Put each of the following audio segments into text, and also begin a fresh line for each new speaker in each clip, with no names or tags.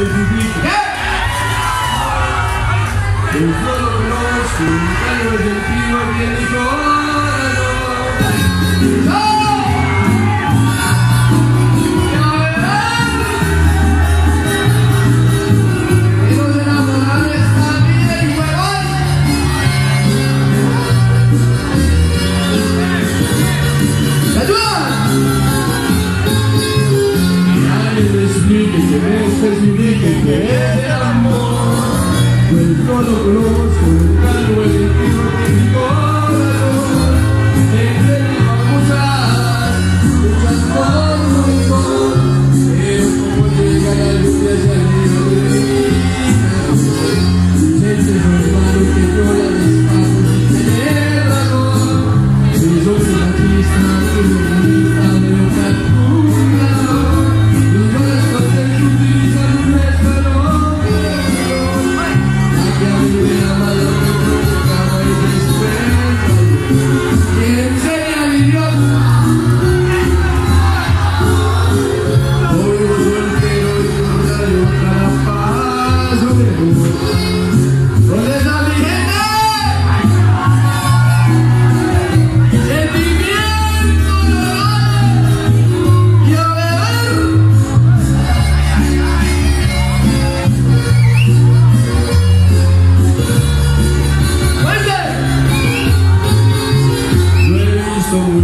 to compete. Let's go! Me especifique que el amor. Pues no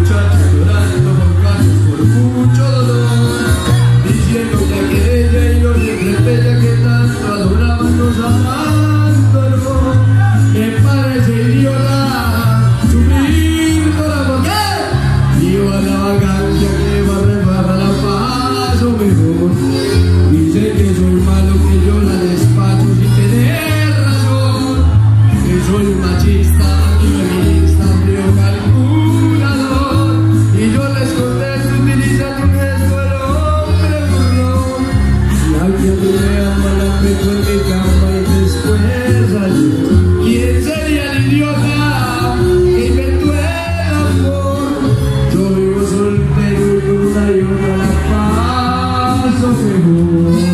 visto muchachas llorando por casos por mucho dolor, diciendo que aquella y los de que tanto adoraban los abandonó. Me parece idiota sufrir por amor. ¿Qué? Viva la vacancia que va a reparar la paz o mejor. Dice que soy malo, que yo la despacho sin tener razón. Que soy machista, you.